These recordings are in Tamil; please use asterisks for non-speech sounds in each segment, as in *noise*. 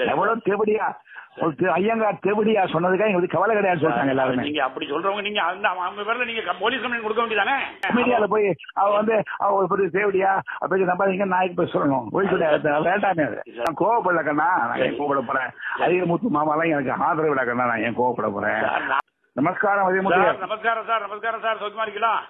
எவ்வளவு தெவடியா? ஐயங்கார் தெவடியா சொன்னதுக்காக எங்களுக்கு கவலை கிடையாது சொல்றாங்க எல்லாருமே. நீங்க அப்படி சொல்றவங்க நீங்க அந்த அவங்க பேர்ல நீங்க போலீஸ் கம்ப்ளைண்ட் கொடுக்க வேண்டியதானே? மீடியால போய் அவ வந்து அவ ஒரு பெரிய தேவடியா அப்படி நம்பாதீங்க நாய்க்கு போய் சொல்லணும்? போய் சொல்ல வேண்டாமே அது. நான் கோவப்படல கண்ணா. நான் ஏன் கோவப்பட போறேன்? அதிகமுத்து மாமாலாம் எனக்கு ஆதரவு கண்ணா. நான் ஏன் கோவப்பட போறேன்? நமஸ்காரம் அதிகமுத்து நமஸ்காரம் சார் நமஸ்காரம் சார். சௌக்கியமா இருக்கலாம்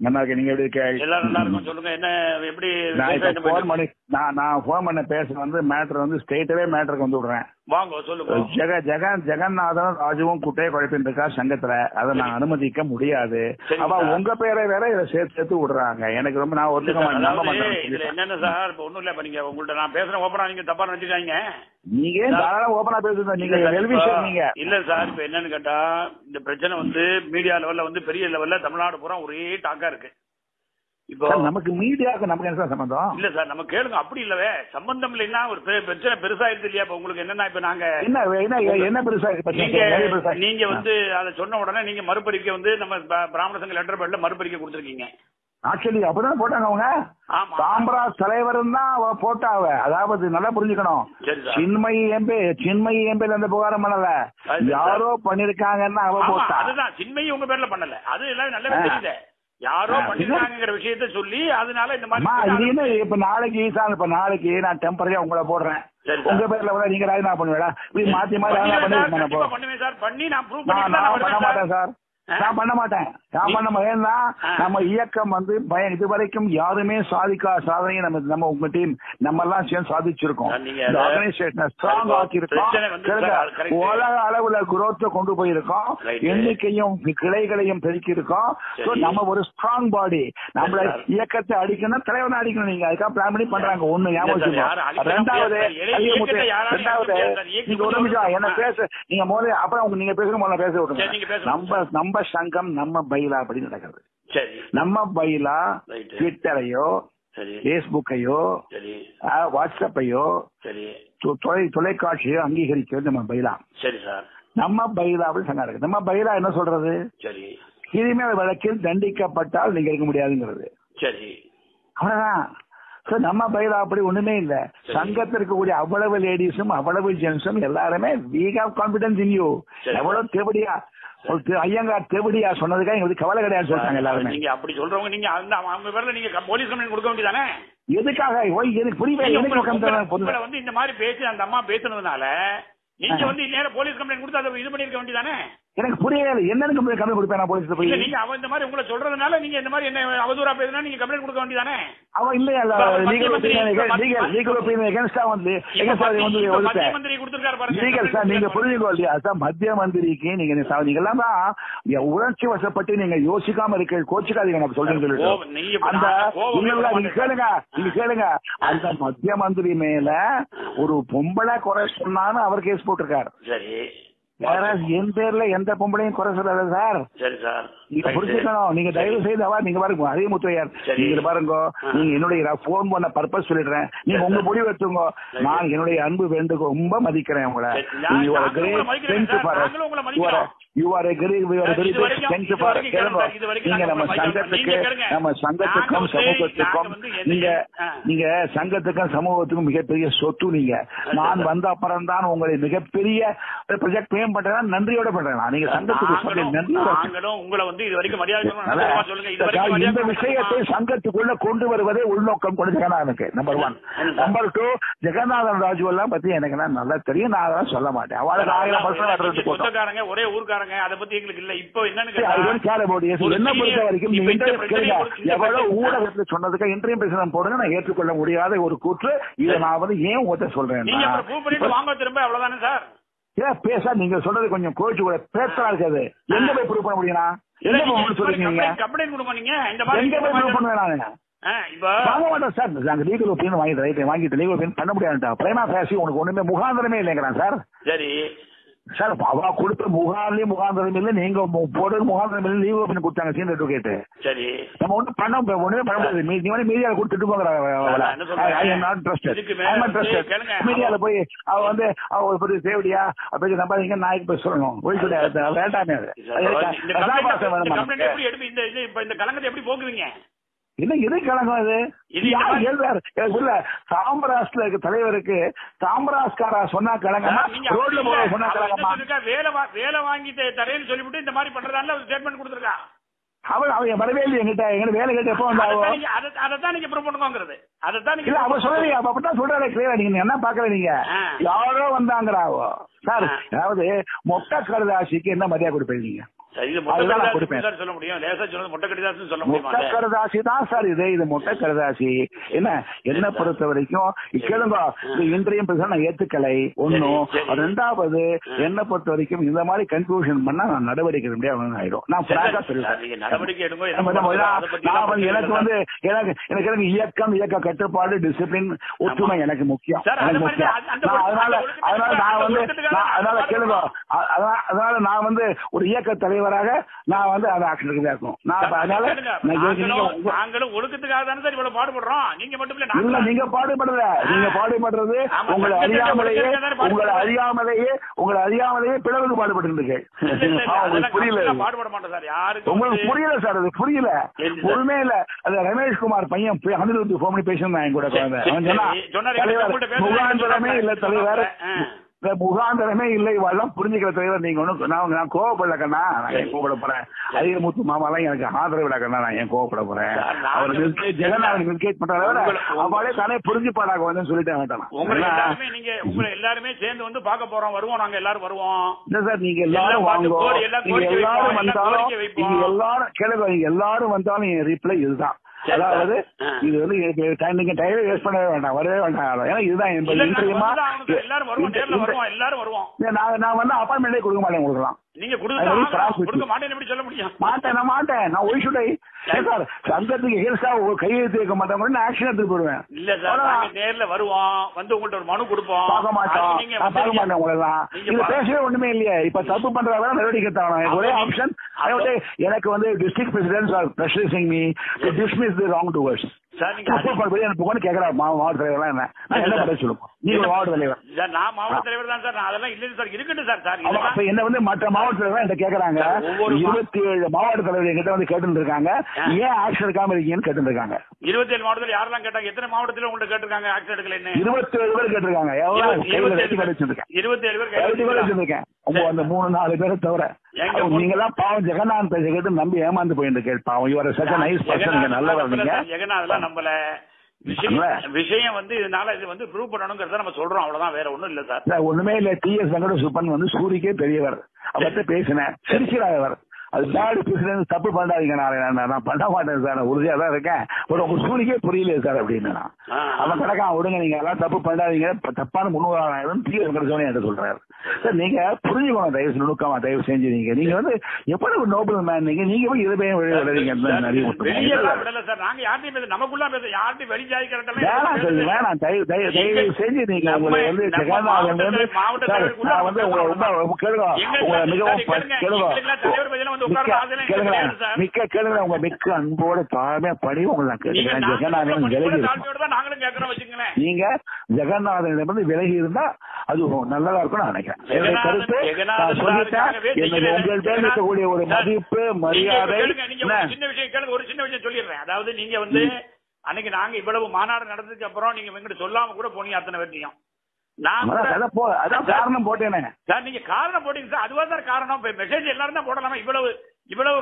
நல்லா இருக்கு நீங்க எப்படி இருக்க எல்லாரும் நல்லா இருக்கும். சொல்லுங்க என்ன எப்படி நான் போன் பண்ணி நான் நான் போன் பண்ண பேச வந்து மேட்டர் வந்து ஸ்ட்ரெயிட்டாவே மேட்டருக்கு வந்து விடுறேன். வாங்க சொல்லுங்க. ஜெக ஜெகன் ஜெகநாதன் ராஜுவும் குட்டையை குழப்பின்னு இருக்கா சங்கத்துல. அதை நான் அனுமதிக்க முடியாது. சார். உங்க பேரை வேற இதை சேர்த்து சேர்த்து விடுறாங்க. எனக்கு ரொம்ப நான் ஒத்துக்க என்னென்ன சார் இப்ப ஒண்ணும் இல்ல இப்ப நீங்க உங்கள்ட்ட நான் பேசுறேன் ஓப்பனா நீங்க தப்பா நினைச்சுக்காங்க நீங்க தாராளம் ஓபனா பேசுங்க நீங்க நீங்க இல்ல சார் இப்ப என்னன்னு கேட்டா இந்த பிரச்சனை வந்து மீடியா லெவல்ல வந்து பெரிய லெவல்ல தமிழ்நாடு பூரா ஒரே டாக்கா இருக்கு. நமக்கு மீடியாவுக்கு நமக்கு என்ன சார் சம்பந்தம்? இல்ல சார் நம்ம கேளுங்க. அப்படி இல்லவே சம்பந்தம் இல்லைன்னா ஒரு பிரச்சனை பெருசாயிருது இல்லையா? இப்ப உங்களுக்கு என்னன்னா இப்ப நாங்க என்ன என்ன பெருசா? நீங்க பெருசா. நீங்க வந்து அதை சொன்ன உடனே நீங்க மறுபறிக்கை வந்து நம்ம பிராமண சங்க லெட்டர் பேர்ல மறுபறிக்கை கொடுத்துருக்கீங்க. ஆக்சுவலி அப்பதான் போட்டாங்க அவங்க. ஆமா. சாம்ராஜ் தலைவரும் தான் அவ போட்டாவ அதாவது நல்லா புரிஞ்சுக்கணும். சின்மயி எம்பி சின்மயி எம்பில அந்த புகாரம் பண்ணல. யாரோ பண்ணிருக்காங்கன்னா அவ போட்டா. அதுதான். சின்மயி உங்க பேர்ல பண்ணல. அது எல்லாம் நல்லாவே ஆ. யாரோ பண்ணிருக்காங்கிற விஷயத்த சொல்லி அதனால இந்த மாதிரி இப்ப நாளைக்கு ஈசான் இப்ப நாளைக்கு நான் டெம்பரரியா உங்களை போடுறேன். உங்க பேர்ல கூட நீங்க ராஜினாமா பண்ணுவேடா இப்படி மாத்தி மாத்தி பண்ணுவேன் சார், பண்ணி நான் ப்ரூவ் பண்ணி மாட்டேன் சார்? நான் பண்ண மாட்டேன் நான் பண்ண மாட்டேன். நம்ம இயக்கம் வந்து பயம் இதுவரைக்கும் யாருமே சாதிக்கா சாதனையை நம்ம நம்ம உங்க டீம் நம்ம எல்லாம் சேர்ந்து சாதிச்சிருக்கோம் ஆர்கனைசேஷனை ஸ்ட்ராங் ஆக்கியிருக்கோம். உலக அளவுல குரோத்த கொண்டு போயிருக்கோம். எண்ணிக்கையும் கிளைகளையும் பெருக்கி இருக்கோம் சரி. நம்ம ஒரு ஸ்ட்ராங் பாடி நம்மள. இயக்கத்தை அடிக்கணும் தலைவனை அடிக்கணும் நீங்க அதுக்காக பிளான் பண்ணி பண்றாங்க ஒண்ணு ஞாபகம் ரெண்டாவது ரெண்டாவது நீங்க ஒரு நிமிஷம் என்ன. பேச நீங்க முதல்ல அப்புறம் நீங்க பேசுங்க முதல்ல பேச விட்டுருங்க பேசுங்க. நம்ம நம்ம சங்கம் நம்ம பைலா அப்படி நடக்குது சரி. நம்ம Right. ட்விட்டரையோ பேஸ்புக்கையோ வாட்ஸ்அப்பையோ தொலை தொலைக்காட்சியோ அங்கீகரிக்கிறது நம்ம சார் நம்ம அப்படின்னு சங்கம் இருக்கு நம்ம பைலா என்ன சொல்றது? கிரிமினல் வழக்கில் தண்டிக்கப்பட்டால் நீங்க இருக்க முடியாதுங்கிறது. சரி. அவ்வளவுதான். நம்ம பயில அப்படி ஒண்ணுமே இல்ல. சங்கத்தில் இருக்கக்கூடிய அவ்வளவு லேடிஸும் அவ்வளவு ஜென்ஸும் எல்லாருமே we have confidence in you. எவ்வளவு தெவடியா ஐயங்கார் தெவடியா சொன்னதுக்காக எங்களுக்கு கவலை கிடையாது சொல்றாங்க எல்லாருமே. நீங்க அப்படி சொல்றவங்க நீங்க அந்த அவங்க பேர்ல நீங்க போலீஸ் கம்ப்ளைண்ட் கொடுக்க வேண்டியதானே? எதுக்காக? ஓய் எனக்கு. உங்களை வந்து இந்த மாதிரி பேசி அந்த அம்மா பேசுனதுனால நீங்க வந்து நேரம் போலீஸ் கம்ப்ளைண்ட் கொடுத்து அதை இது பண்ணிருக்க வேண்டியதானே? எனக்கு புரியவே இல்லை. என்னன்னு கம்மி கொடுப்பேன் நான் போலீஸ் இல்ல போய். நீங்க அவன் இந்த மாதிரி உங்களை சொல்றதுனால நீங்க இந்த மாதிரி என்ன அவதூறா பேசுனா நீங்க கம்ப்ளைண்ட் கொடுக்க வேண்டியதானே? அவன் இல்லையா லீகல் லீகல் லீகல் ஒப்பீனியன் எகன்ஸ்டா வந்து மத்திய- மந்திரி கொடுத்திருக்காரு பாருங்க. லீகல் சார் நீங்க புரிஞ்சுக்கோ இல்லையா? சார் மத்திய மந்திரிக்கு நீங்க நீங்க எல்லாம் தான் உணர்ச்சி வசப்பட்டு நீங்க யோசிக்காம இருக்க கோச்சுக்காதீங்க நான் சொல்றேன் சொல்லிட்டு. அந்த நீங்க. கேளுங்க நீங்க கேளுங்க. அந்த மத்திய மந்திரி மேல ஒரு பொம்பளை குறை சொன்னான்னு அவர் கேஸ் போட்டிருக்காரு. சரி. வேற என் பேர்ல எந்த பொம்பளையும் குறை சொல்லாத சார். சரி சார். நீங்க. புரிஞ்சுக்கணும். நீங்க தயவு செய்து அவா நீங்க பாருங்க அரியமுத்தையார் சரி. நீங்க பாருங்க. நீங்க என்னுடைய போன் பண்ண பர்பஸ் சொல்லிடுறேன். நீங்க உங்க முடிவு எடுத்துங்க. நான் என்னுடைய அன்பு வேண்டு ரொம்ப மதிக்கிறேன் உங்களை. சார், இது வரைக்கும் நீங்க நம்ம. சங்கத்துக்கு. நம்ம சங்கத்துக்கும் சமூகத்துக்கும் நாங்க நீங்க சங்கத்துக்கும் சமூகத்துக்கும் மிகப்பெரிய சொத்து நீங்க. நான் வந்த அப்புறம் தான் உங்களை மிகப்பெரிய ப்ரொஜெக்ட் பேம் பண்றேன் நன்றியோட பண்றேன். நீங்க சங்கத்துக்கு நன்றியோட உங்களை வந்து இது வரைக்கும் மரியாதை இந்த விஷயத்தை? சங்கத்துக்குள்ள கொண்டு வருவதே உள்நோக்கம் கொண்டு ஜெகநாதனுக்கு number one? Number two Jeganathan Raju எல்லாம் பத்தி எனக்கு நல்லா தெரியும். நான் அதெல்லாம் சொல்ல மாட்டேன். அவளுக்கு ஆயிரம் பர்சன்ட் ஒரே ஊர்க்காரங்க அதை பத்தி எங்களுக்கு இல்ல. இப்போ என்னன்னு என்ன பொறுத்த வரைக்கும் எவ்வளவு ஊடகத்துல சொன்னதுக்கு இன்டர்வியூ பேசுறேன் போடுங்க நான் ஏற்றுக்கொள்ள முடியாத ஒரு கூற்று. இதை நான் வந்து ஏன் உங்கள்கிட்ட சொல்றேன் வாங்க திரும்ப. அவ்வளவுதானே சார்? ஏன் பேச நீங்க சொல்றது கொஞ்சம் கோச்சு கூட பேசலாம் இருக்காது. எங்க போய் ப்ரூவ் பண்ண முடியும்னா? எங்க போய் proof சொல்றீங்க நீங்க கம்ப்ளைண்ட் கொடுங்க நீங்க. இந்த எங்க போய் ப்ரூவ் மாதிரி பண்ணுவேன் வாங்க மாட்டோம் சார். நாங்க லீகல் ஒப்பீனியன் வாங்கிட்டு ரைட் வாங்கிட்டு லீகல் ஒப்பீனியன் பண்ண முடியாதுட்டா பிரைமா பேசி உனக்கு ஒண்ணுமே முகாந்திரமே இல்லைங்கிறான் சார். சரி. சார் அவ கொடுத்த முகாம்லயும் முகாந்திரம் இல்லை நீங்க போடுற முகாந்திரம் இல்லை லீகல் ஒப்பீனியன் கொடுத்தாங்க சீனியர் அட்வொகேட் சரி. நம்ம ஒண்ணும் பண்ண ஒண்ணுமே பண்ண முடியாது. நீ வந்து மீடியால கொடுத்துட்டு கேளுங்க. மீடியால போய் அவ வந்து அவ ஒரு பெரிய தேவடியா அப்படி நம்பாதீங்க நாய்க்கு போய் சொல்லணும். போய் சொல்லி வேண்டாமே இந்த கலங்கத்தை எப்படி போக்குவீங்க? என்ன எது கழகம் இந்த யார் எழுதாரு இல்ல சாம்பராஸ்ல இருக்க தலைவருக்கு சாம்பராஸ்காரா சொன்னா கழகமா ரோட்ல இல்ல. சொன்னா கழகமா வேலை வேலை வாங்கி தரேன்னு சொல்லிவிட்டு இந்த மாதிரி பண்றதால ஒரு ஸ்டேட்மெண்ட் கொடுத்திருக்கா. அவன் அவன் வரவே இல்லை என்கிட்ட. எங்க வேலை கேட்டு எப்போ வந்தாவோ? அதைத்தான் நீங்க- அதை- அதைத்தான் நீங்க ப்ரூவ் பண்ணுங்கிறது அதைத்தான் நீங்க இல்ல அவ prove சொல்லலையே அப்ப அப்படித்தான் சொல்றாரு கிளியரா நீங்க என்ன பாக்கல நீங்க. யாரோ வந்தாங்கறாவோ சார். அதாவது மொட்டை கருதாசிக்கு என்ன மரியாதை கொடுப்பீங்க சொல்ல முடியும். லேசா மொட்டை சொல்ல முடியுமா மொட்டை தான் சார் இது. இது மொட்டை என்ன? என்ன பொறுத்த வரைக்கும் கேளுங்க இது இன்றையும் பேச நான் ஏத்துக்கலை. ரெண்டாவது என்ன பொறுத்த வரைக்கும் இந்த மாதிரி கன்க்ளூஷன் பண்ணா நான் நடவடிக்கை முடியாது ஆயிடும். நான் பிராங்கா சொல்லுவேன் எனக்கு வந்து எனக்கு எனக்கு எனக்கு இயக்கம் இயக்க கட்டுப்பாடு டிசிப்ளின் ஒற்றுமை. எனக்கு முக்கியம். எனக்கு அதனால நான் வந்து அதனால கேளுங்க. அதனால- நான் வந்து ஒரு இயக்க தலைவராக நான் வந்து அதை ஆக்ஷன் எடுக்க இருக்கும். நான் அதனால நாங்களும் ஒழுக்கத்துக்காக தானே சார் இவ்வளவு பாடுபடுறோம். நீங்க மட்டும் இல்ல நீங்க பாடுபடுற நீங்க பாடுபடுறது உங்களை அறியாமலேயே. உங்களை அறியாமலேயே உங்களை அறியாமலேயே பிளவுக்கு பாடுபட்டு உங்களுக்கு புரியல. பாடுபட மாட்டோம் சார். யாருக்கு உங்களுக்கு புரியல சார் அது புரியல. ஒண்ணுமே இல்ல. அது ரமேஷ் குமார் பையன் போய் அனிருத் போன் பண்ணி பேசியிருந்தான் என் கூட குழந்தை. அவன் சொன்னா முகாந்திரமே இல்ல தலைவர். முகாந்திரமே இல்லை இவெல்லாம் புரிஞ்சுக்கிற தலைவர் நீங்க ஒண்ணு நான் நான் கோவப்படல கண்ணா. நான் ஏன் கோவப்பட போறேன்? அதிகமுத்து மாமாலாம் எனக்கு ஆதரவு கண்ணா நான் ஏன் கோவப்பட போறேன்? அவர் மிஸ்கேட் ஜெகநாதன் மிஸ்கேட் பண்றாரு அவளே தானே புரிஞ்சுப்பாடாக வந்து சொல்லிட்டேன் வேண்டாம் நீங்க உங்களை எல்லாருமே சேர்ந்து வந்து பார்க்க போறோம் வருவோம் நாங்க எல்லாரும் வருவோம். இல்ல சார் நீங்க எல்லாரும் எல்லாம் பார்த்து வாங்க கோரி- எல்லாம் நீங்க கோரிக்கை எல்லாரும் வந்தாலும். நீங்க எல்லாரும் கேளுங்க நீங்க எல்லாரும் வந்தாலும் என் ரிப்ளை இதுதான். அதாவது. இது வந்து நீங்க டைம் வேஸ்ட் பண்ணவே வேண்டாம். வரவே வேண்டாம். ஏன்னா இதுதான். எல்லாரும் வருவோம். எல்லாரும் வருவோம். நான் நான் வந்து அப்பாயின்மெண்டே கொடுக்க மாட்டேன் உங்களுக்குலாம் நீங்க கொடுக்க you. மாட்டேன்னு எப்படி சொல்ல முடியும்? மாட்டேன் மாட்டேன். நான் ஒய் சுடை சார். சங்கத்துக்கு ஹெல்ஸா கையெழுத்து வைக்க மாட்டேன் ஆக்ஷன் எடுத்து போடுவேன் இல்ல சார். நாங்க நேர்ல வருவோம். வந்து உங்கள்ட்ட ஒரு மனு கொடுப்போம். பார்க்க மாட்டோம். நீங்க பார்க்க மாட்டேன் உங்களெல்லாம். இது பேசவே ஒண்ணுமே இல்லையே. இப்ப தப்பு பண்றதா நடவடிக்கை தரணும் ஒரே ஆப்ஷன் அப்ப- எனக்கு வந்து district president are pressuring me to dismiss the wrongdoers sir என்ன? வந்து மற்ற மாவட்ட தலைவர் கேக்குறாங்க இருபத்தி ஏழு மாவட்ட தலைவர் என்கிட்ட வந்து கேட்டு இருக்காங்க. ஏன் ஆக்ஷன் எடுக்காம இருக்கீங்கன்னு கேட்டு இருக்காங்க இருபத்தி ஏழு மாவட்டத்தில் யாரெல்லாம் கேட்டாங்க? எத்தனை மாவட்டத்தில் உங்கள்ட்ட கேட்டிருக்காங்க ஆக்ஷன் எடுக்கலன்னு? இருபத்தி ஏழு பேர் கேட்டிருக்காங்க. எவ்வளவு இருபத்தி- ஏழு பேர் வச்சிருக்கேன் உங்க அந்த *laughs* மூணு நாலு பேரை தவிர நீங்க எல்லாம் பாவம் ஜெகநாத் பேச கேட்டு நம்பி ஏமாந்து போயிட்டு கேள் பாவம். இவர சச்ச நைஸ் பர்சன் நீங்க நல்லவர் நீங்க. ஜெகநாத் அதெல்லாம் நம்பல. விஷயம் வந்து இதனால இது வந்து ப்ரூவ் பண்ணணுங்கிறத நம்ம சொல்றோம். அவ்வளவுதான் வேற ஒண்ணும் இல்ல சார். ஒண்ணுமே இல்ல. டி எஸ் வெங்கட சுப்பன் வந்து சூரிக்கே பெரியவர். அவர்கிட்ட பேசினேன். அவர். அது பேடு பிரசிடன்ட் தப்பு பண்ணாதீங்க நான் நான் பண்ண மாட்டேன் சார். நான் உறுதியா தான் இருக்கேன். ஒரு உங்க சூரிக்கே புரியலையே சார் அப்படின்னு நான். அவன் கிடக்கான் விடுங்க. நீங்க எல்லாம் தப்பு பண்ணாதீங்க தப்பான முன்னுதாரணம் டி எஸ் வெங்கட சுவாமி என்கிட்ட சொல்றாரு. சார் நீங்க புரிஞ்சுக்கணும். தயவு நுணுக்கமா தயவு செஞ்சு நீங்க. நீங்க வந்து எப்படி ஒரு நோபல் மேன் நீங்க நீங்க போய் இதை போய் வெளியே விடுறீங்க நிறைய வெளியே விட்டுருங்க. விடல சார். நாங்க யார்ட்டையும் பேச நமக்குள்ள பேச யார்ட்டையும் வெளி ஜாதி வேணாம் தயவு தயவு செஞ்சு நீங்க உங்களை வந்து வந்து உங்களை ரொம்ப கேளுங்க. உங்களை மிகவும் கேளுங்க. மிக்க கேளுங்க மிக்க கேளுங்க உங்க மிக்க அன்போட தாழ்மையா உங்களை நான் ஜெகநாதன் விலகி நாங்களும் கேட்கறோம் வச்சுங்களேன் நீங்க ஜெகநாதனிடமிருந்து விலகி இருந்தா அது நல்லதா இருக்கும் நான் நினைக்கிறேன். என்னுடைய கருத்து நான் சொல்லிட்டேன். எனக்கு உங்கள்கிட்ட இருக்கக்கூடிய ஒரு மதிப்பு மரியாதை? சின்ன விஷயம் கேளுங்க ஒரு சின்ன விஷயம் சொல்லிடுறேன். அதாவது நீங்க வந்து அன்னைக்கு நாங்க இவ்வளவு மாநாடு நடந்ததுக்கு அப்புறம் நீங்க எங்கிட்ட சொல்லாம கூட போனீங்க அத்தனை பேர்த்தையும். காரணம் போட்டேனே. சார் நீங்க காரணம் போட்டீங்க சார். அதுவா சார் காரணம். மெசேஜ் எல்லாரும் தான் போடலாமா? இவ்வளவு இவ்வளவு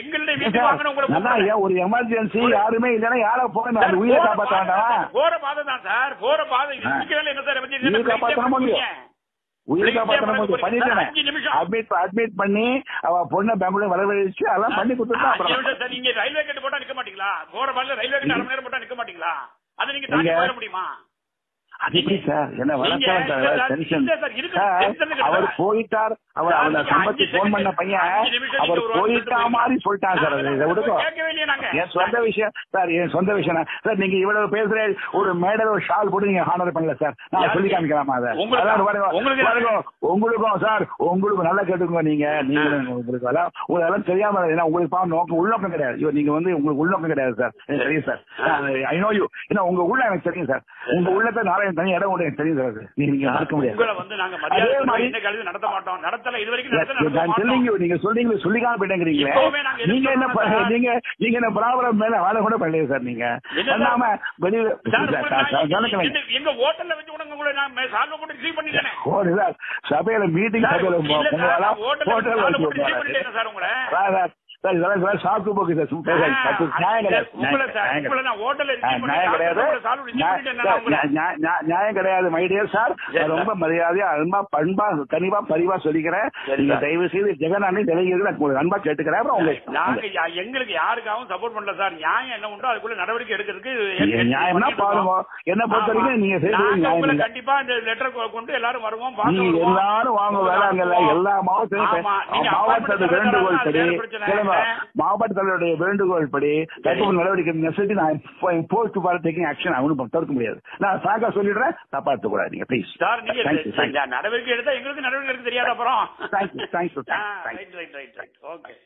எங்களுடைய ஒரு எமர்ஜென்சி யாருமே இல்லைன்னா யார சார், அது உயிரை போற பாதை வேண்டாம். தான், போற பாதை தான் சார். போற பாதை. என்ன சார் உயிரை பண்ணிட்டேன். அஞ்சு நிமிஷம். அட்மிட் அட்மிட் பண்ணி அவ பொண்ணை பெங்களூர் வரவழைச்சு அதெல்லாம் பண்ணி கொடுத்துட்டா அப்புறம் நீங்க ரயில்வே கேட் போட்டா நிக்க மாட்டீங்களா? போற பாதையில ரயில்வே கேட் அரை மணி நேரம் போட்டா நிக்க மாட்டீங்களா? அதை நீங்க தாண்டி போயிட முடியுமா? அது எப்படி சார்? என்ன இருக்கு அவர். போயிட்டார் அவர் நீங்க சம்பத்தி போன் பண்ண பையன். அவர் போயிட்டா. மாதிரி சொல்லிட்டாங்க சார் இதை நாங்க. என் சொந்த விஷயம் சார் என் சொந்த விஷயம். சார் நீங்க இவ்வளவு பேசுற ஒரு மேடல் ஒரு ஷால் போட்டு நீங்க ஹானர் பண்ணல சார். நான்? சொல்லி காமிக்கலாமா அதை? உங்களுக்கும் சார் உங்களுக்கு நல்லா கேட்டுக்கோங்க நீங்க. நீங்க உங்களுக்கு உங்களுக்கு எல்லாம் தெரியாம ஏன்னா உங்களுக்கு பாவம் நோக்கம் உள்நோக்கம் கிடையாது. நீங்க வந்து உங்களுக்கு உள்நோக்கம் கிடையாது சார். தெரியும் சார். ஐ நோ யூ ஏன்னா உங்க உள்ள எனக்கு தெரியும் சார். உங்க உள்ளத்தை நாராயண தனி இடம் உண்டு எனக்கு தெரியும் சார் நீங்க மறக்க முடியாது. நடத்த மாட்டோம். நடத்தல இது வரைக்கும் சொல்லிங்க நீங்க சொல்றீங்க சொல்லிக்காம போயிட்டேங்கிறீங்களே. நாங்க என்ன? நீங்க நீங்க என்ன ப்ராப்ளம் மேல வேலை கூட பண்ணலையே சார் நீங்க? பண்ணாம வெளியில எங்க- ஹோட்டல்ல வச்சு கூட உங்களை நான் சால்வ போட்டு ரிசீவ் பண்ணிட்டேனே. சபையில மீட்டிங் சபையில ஹோட்டல் சார் உங்களை. சார், சார், சார், இதெல்லாம் இதெல்லாம் சாக்கு போக்கு சார். நியாயம் கிடையாது. சார், நான் நான் மை டியர் சார். ரொம்ப மரியாதையா அன்பா பண்பா கனிவா பரிவா சொல்லிக்கிறேன் நீங்க. தயவு செய்து ஜெகநாதன் விலகியது நான் உங்களுக்கு அன்பா கேட்டுக்கிறேன் உங்க எங்களுக்கு யாருக்காகவும் சப்போர்ட் பண்ணல சார் நியாயம் என்ன உண்டோ அதுக்குள்ள நடவடிக்கை எடுக்கிறதுக்கு நியாயம்னா. பாருங்க என்ன பொறுத்த வரைக்கும். நீங்க செய்யறது. கண்டிப்பா இந்த லெட்டர் கொண்டு எல்லாரும் வருவோம். எல்லாரும் வாங்க வேளாங்கல்ல எல்லா மாவட்டத்திலும் appointment வேண்டுகோள் தரதா இல்லை. மாவட்டத்தோடைய வேண்டுகோள் படி தடுப்பு நடவடிக்கை நெசட்டி நான் போஸ்ட் ஃபார் டேக்கிங் ஆக்ஷன் அவனு தடுக்க முடியாது. நான் சாக்கா சொல்லிடுறேன் தப்பா நீங்க ப்ளீஸ் சார் நீங்க இந்த நடவடிக்கை எடுத்தா எங்களுக்கு நடவடிக்கை எடுக்க தெரியாது அப்புறம்? Thank you right right okay